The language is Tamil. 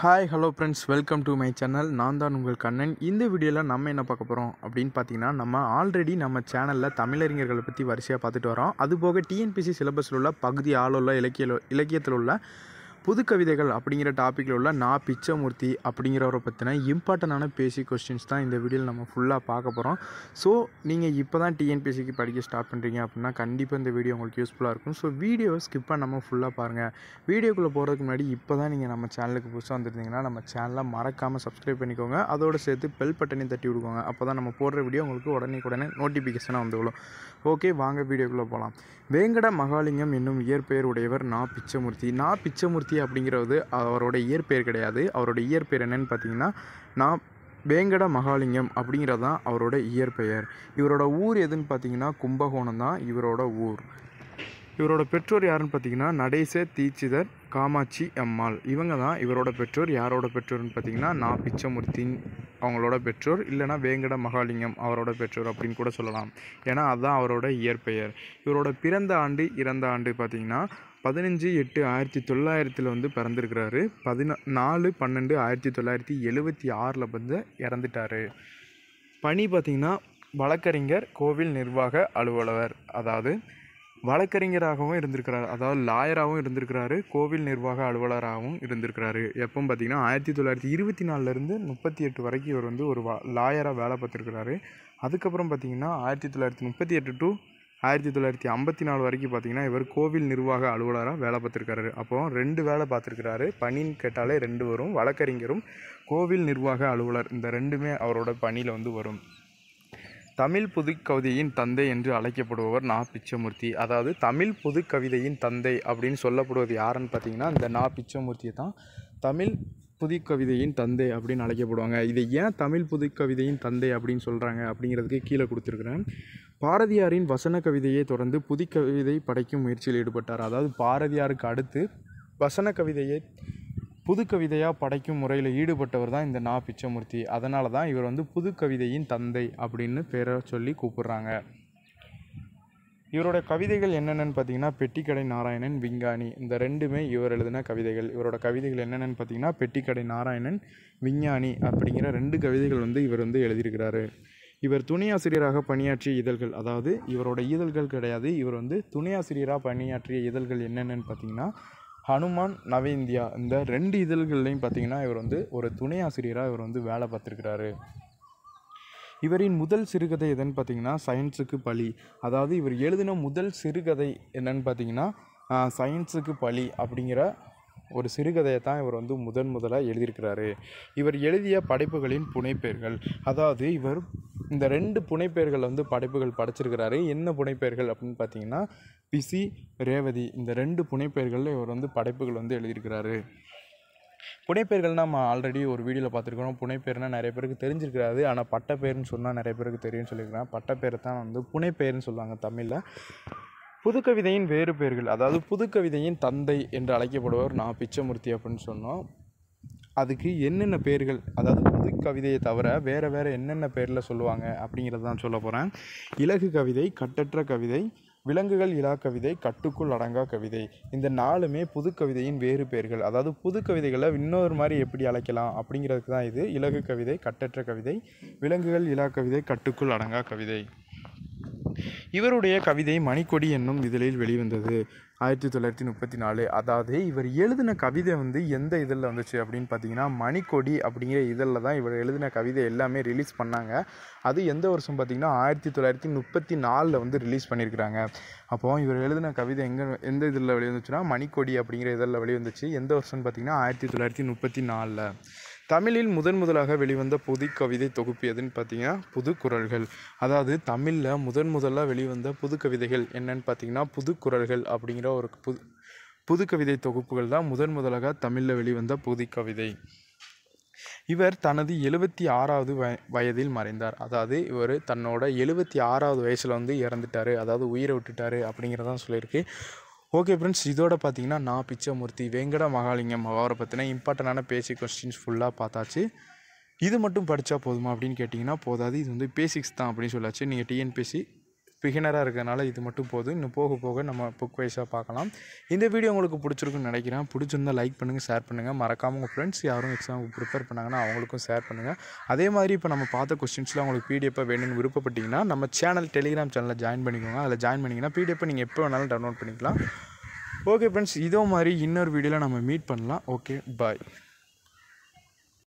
Hi hello friends welcome to my channel நான் தான் உங்கள் கண்ணன். இந்த வீடியோவில் நம்ம என்ன பார்க்க போகிறோம் அப்படின்னு பார்த்தீங்கன்னா நம்ம ஆல்ரெடி நம்ம சேனலில் தமிழறிஞர்களை பற்றி வரிசையாக பார்த்துட்டு வரோம். அதுபோக டிஎன்பிசி சிலபஸில் உள்ள பகுதி ஆளுள்ள இலக்கிய இலக்கியத்தில் உள்ள புது கவிதைகள் அப்படிங்கிற டாப்பிக்கில் உள்ள நான் பிச்சமூர்த்தி அப்படிங்கிறவரை பற்றின இம்பார்ட்டண்டான பேசி கொஸ்டின்ஸ் தான் இந்த வீடியோவில் நம்ம ஃபுல்லாக பார்க்க போகிறோம் ஸோ நீங்கள் இப்போ தான் டிஎன்பிசிக்கு படிக்க ஸ்டார்ட் பண்ணுறீங்க அப்படின்னா கண்டிப்பாக இந்த வீடியோ உங்களுக்கு யூஸ்ஃபுல்லாக இருக்கும். ஸோ வீடியோவை ஸ்கிப் பண்ணாமல் ஃபுல்லாக பாருங்கள் வீடியோக்குள்ளே போகிறதுக்கு முன்னாடி இப்போ தான் நீங்கள் நம்ம சேனலுக்கு புதுசாக வந்துருந்தீங்கன்னா நம்ம சேனலை மறக்காமல் சப்ஸ்கிரைப் பண்ணிக்கோங்க. அதோடு சேர்த்து பெல் பட்டனையும் தட்டி விடுக்கோங்க அப்போ தான் நம்ம போடுற வீடியோ உங்களுக்கு உடனே உடனே நோட்டிஃபிகேஷனாக வந்துவிடும் ஓகே வாங்க வீடியோக்குள்ளே போகலாம் வேங்கட மகாலிங்கம் என்னும் இயற்பெயர் உடையவர் நான் பிச்சமூர்த்தி. நான் பிச்சமூர்த்தி அப்படிங்கிறது அவரோட இயற்பெயர் கிடையாது. அவரோட இயற்பெயர் என்னன்னு பார்த்தீங்கன்னா நான் வேங்கட மகாலிங்கம் அப்படிங்கிறது தான் அவரோட இயற்பெயர். இவரோட ஊர் எதுன்னு பார்த்தீங்கன்னா கும்பகோணம் தான் இவரோட ஊர். இவரோட பெற்றோர் யாருன்னு பார்த்தீங்கன்னா நடேச தீட்சிதர் காமாட்சி அம்மாள். இவங்க தான் இவரோட பெற்றோர். யாரோட பெற்றோர்னு பார்த்தீங்கன்னா நான் பிச்சமூர்த்தி அவங்களோட பெற்றோர் இல்லைனா வேங்கட மகாலிங்கம் அவரோட பெற்றோர் அப்படின்னு கூட சொல்லலாம். ஏன்னா அதுதான் அவரோட இயற்பெயர். இவரோட பிறந்த ஆண்டு இறந்த ஆண்டு பார்த்திங்கன்னா பதினஞ்சு எட்டு ஆயிரத்தி தொள்ளாயிரத்தில் வந்து பிறந்திருக்கிறாரு. பதினா நாலு பன்னெண்டு ஆயிரத்தி தொள்ளாயிரத்தி எழுபத்தி ஆறில் வந்து இறந்துட்டார். பணி பார்த்திங்கன்னா வழக்கறிஞர் கோவில் நிர்வாக அலுவலர். அதாவது வழக்கறிஞராகவும் இருந்திருக்கிறார். அதாவது லாயராகவும் இருந்திருக்கிறாரு. கோவில் நிர்வாக அலுவலராகவும் இருந்திருக்கிறாரு. எப்போ பார்த்தீங்கன்னா ஆயிரத்தி தொள்ளாயிரத்தி இருபத்தி நாலுலேருந்து முப்பத்தி எட்டு வரைக்கும் இவர் வந்து ஒரு லாயராக வேலை பார்த்துருக்கிறாரு. அதுக்கப்புறம் பார்த்தீங்கன்னா ஆயிரத்தி தொள்ளாயிரத்தி முப்பத்தி எட்டு டு ஆயிரத்தி தொள்ளாயிரத்தி ஐம்பத்தி நாலு வரைக்கும் பார்த்தீங்கன்னா இவர் கோவில் நிர்வாக அலுவலராக வேலை பார்த்துருக்காரு அப்போ ரெண்டு வேலை பார்த்துருக்கிறாரு. பணின்னு கேட்டாலே ரெண்டு வரும். வழக்கறிஞரும் கோவில் நிர்வாக அலுவலர். இந்த ரெண்டுமே அவரோட பணியில் வந்து வரும். தமிழ் புதுக்கவிதையின் தந்தை என்று அழைக்கப்படுபவர் நா. பிச்சமூர்த்தி. அதாவது தமிழ் புதுக்கவிதையின் தந்தை அப்படின்னு சொல்லப்படுவது யாருன்னு பார்த்தீங்கன்னா இந்த நா. பிச்சமூர்த்தியை தான் தமிழ் புதுக்கவிதையின் தந்தை அப்படின்னு அழைக்கப்படுவாங்க. இதை ஏன் தமிழ் புதுக்கவிதையின் தந்தை அப்படின்னு சொல்கிறாங்க அப்படிங்கிறதுக்கு கீழே கொடுத்துருக்குறேன். பாரதியாரின் வசன கவிதையை தொடர்ந்து புதுக்கவிதை படைக்கும் முயற்சியில் ஈடுபட்டார். அதாவது பாரதியாருக்கு அடுத்து வசன கவிதையை புது கவிதையாக படைக்கும் முறையில் ஈடுபட்டவர் தான் இந்த நா பிச்சமூர்த்தி. அதனால தான் இவர் வந்து புது கவிதையின் தந்தை அப்படின்னு பேரை சொல்லி கூப்பிடுறாங்க. இவரோட கவிதைகள் என்னென்னு பார்த்தீங்கன்னா பெட்டிக்கடை நாராயணன் விஞ்ஞானி. இந்த ரெண்டுமே இவர் எழுதின கவிதைகள். இவரோட கவிதைகள் என்னென்னு பார்த்தீங்கன்னா பெட்டிக்கடை நாராயணன் விஞ்ஞானி அப்படிங்கிற ரெண்டு கவிதைகள் வந்து இவர் வந்து எழுதியிருக்கிறாரு. இவர் துணையாசிரியராக பணியாற்றிய இதழ்கள் அதாவது இவரோட இதழ்கள் கிடையாது. இவர் வந்து துணையாசிரியராக பணியாற்றிய இதழ்கள் என்னென்னு பார்த்தீங்கன்னா ஹனுமான் நவ இந்தியா இந்த ரெண்டு இதழ்கள்லையும் பார்த்தீங்கன்னா இவர் வந்து ஒரு துணை ஆசிரியராக இவர் வந்து வேலை பார்த்துருக்கிறாரு. இவரின் முதல் சிறுகதை எதுன்னு பார்த்தீங்கன்னா சயின்ஸுக்கு பழி. அதாவது இவர் எழுதின முதல் சிறுகதை என்னன்னு பார்த்தீங்கன்னா சயின்ஸுக்கு பழி அப்படிங்கிற ஒரு சிறுகதையை தான் இவர் வந்து முதன் முதலாக எழுதியிருக்கிறாரு. இவர் எழுதிய படைப்புகளின் புனைப்பெயர்கள். அதாவது இவர் இந்த ரெண்டு புனைப்பெயர்கள் வந்து படைப்புகள் படைச்சிருக்கிறாரு. என்ன புனைப்பெயர்கள் அப்படின்னு பார்த்தீங்கன்னா பிசி ரேவதி இந்த ரெண்டு புனைப்பெயர்களில் இவர் வந்து படைப்புகள் வந்து எழுதியிருக்கிறாரு. புனைப்பெயர்கள் நம்ம ஆல்ரெடி ஒரு வீடியோவில் பார்த்துருக்கோம் புனைப்பெயர்னால் நிறைய பேருக்கு தெரிஞ்சிருக்கிறாரு ஆனால் பட்டப்பெயர்னு சொன்னால் நிறைய பேருக்கு தெரியும்னு சொல்லியிருக்கிறேன் பட்டப்பெயரை தான் வந்து புனைப்பெயர்னு சொல்லுவாங்க தமிழில். புதுக்கவிதையின் வேறு பெயர்கள் அதாவது புதுக்கவிதையின் தந்தை என்று அழைக்கப்படுவர் நான் பிச்சமூர்த்தி அப்படின்னு சொன்னோம். அதுக்கு என்னென்ன பேர்கள் அதாவது புது கவிதையை தவிர வேறு வேறு என்னென்ன பேரில் சொல்லுவாங்க அப்படிங்கிறது தான் சொல்ல போகிறேன் இலகு கவிதை கட்டற்ற கவிதை விலங்குகள் இலா கவிதை கட்டுக்குள் அடங்கா கவிதை. இந்த நாலுமே புது கவிதையின் வேறு பெயர்கள் அதாவது புது கவிதைகளை இன்னொரு மாதிரி எப்படி அழைக்கலாம் அப்படிங்கிறதுக்கு தான் இது. இலகு கவிதை கட்டற்ற கவிதை விலங்குகள் இலா கவிதை கட்டுக்குள் அடங்கா கவிதை. இவருடைய கவிதை மணிக்கொடி என்னும் இதழில் வெளிவந்தது. ஆயிரத்தி தொள்ளாயிரத்தி முப்பத்தி நாலு. அதாவது இவர் எழுதின கவிதை வந்து எந்த இதழில் வந்துச்சு அப்படின்னு பார்த்தீங்கன்னா மணிக்கொடி அப்படிங்கிற இதழில் தான் இவர் எழுதின கவிதை எல்லாமே ரிலீஸ் பண்ணாங்க. அது எந்த வருஷம் பார்த்தீங்கன்னா ஆயிரத்தி தொள்ளாயிரத்தி முப்பத்தி நாலில் வந்து ரிலீஸ் பண்ணியிருக்கிறாங்க. அப்போது இவர் எழுதின கவிதை எங்கே எந்த இதழில் வெளிவந்துச்சுன்னா மணிக்கொடி அப்படிங்கிற இதழில் வெளிவந்துச்சு. எந்த வருஷம்னு பார்த்தீங்கன்னா ஆயிரத்தி தொள்ளாயிரத்தி முப்பத்தி நாலில். தமிழில் முதன் முதலாக வெளிவந்த புது கவிதை தொகுப்பு எதுன்னு பார்த்தீங்கன்னா புது குரல்கள். அதாவது தமிழில் முதன் முதலாக வெளிவந்த புது கவிதைகள் என்னன்னு பார்த்தீங்கன்னா புது குரல்கள் அப்படிங்கிற ஒரு புது புது கவிதை தொகுப்புகள் தான் முதன் முதலாக தமிழில் வெளிவந்த புது கவிதை. இவர் தனது எழுபத்தி ஆறாவது வய வயதில் மறைந்தார். அதாவது இவர் தன்னோட எழுபத்தி ஆறாவது வயசில் வந்து இறந்துட்டார். அதாவது உயிரை விட்டுட்டார் அப்படிங்கிறதான் சொல்லியிருக்கு. ஓகே ஃப்ரெண்ட்ஸ் இதோட பார்த்தீங்கன்னா நான் பிச்சமூர்த்தி வெங்கட மகாலிங்கம் அவரை பற்றின இம்பார்ட்டண்டான பேசிக் கொஸ்டின்ஸ் ஃபுல்லாக பார்த்தாச்சு. இது மட்டும் படித்தா போதுமா அப்படின்னு கேட்டிங்கன்னா போதாது. இது வந்து பேசிக்ஸ் தான் அப்படின்னு சொல்லாச்சு. நீங்கள் டிஎன்பிசி பிகினராக இருக்கிறதுனால இது மட்டும் போதும். இன்னும் போக போக நம்ம புக் வைஸாக பார்க்கலாம். இந்த வீடியோ உங்களுக்கு பிடிச்சிருக்குன்னு நினைக்கிறேன். பிடிச்சிருந்தா லைக் பண்ணுங்கள் ஷேர் பண்ணுங்கள் மறக்காமல் உங்கள் ஃப்ரெண்ட்ஸ் யாரும் எக்ஸாமுக்கு ப்ரிப்பேர் பண்ணாங்கன்னா அவங்களுக்கும் ஷேர் பண்ணுங்கள் அதே மாதிரி இப்போ நம்ம பார்த்த கொஸ்டின்ஸ்லாம் உங்களுக்கு பிடிஎஃபாக வேணும்னு விருப்பப்பட்டீங்கன்னா நம்ம சேனல் டெலிகிராம் சேனலில் ஜாயின் பண்ணிக்கோங்க. அதில் ஜாயின் பண்ணிங்கன்னா பிடிஎஃப் நீங்கள் எப்போ வேணாலும் டவுன்லோட் பண்ணிக்கலாம். ஓகே ஃப்ரெண்ட்ஸ் இதோ மாதிரி இன்னொரு வீடியோவில் நம்ம மீட் பண்ணலாம். Okay bye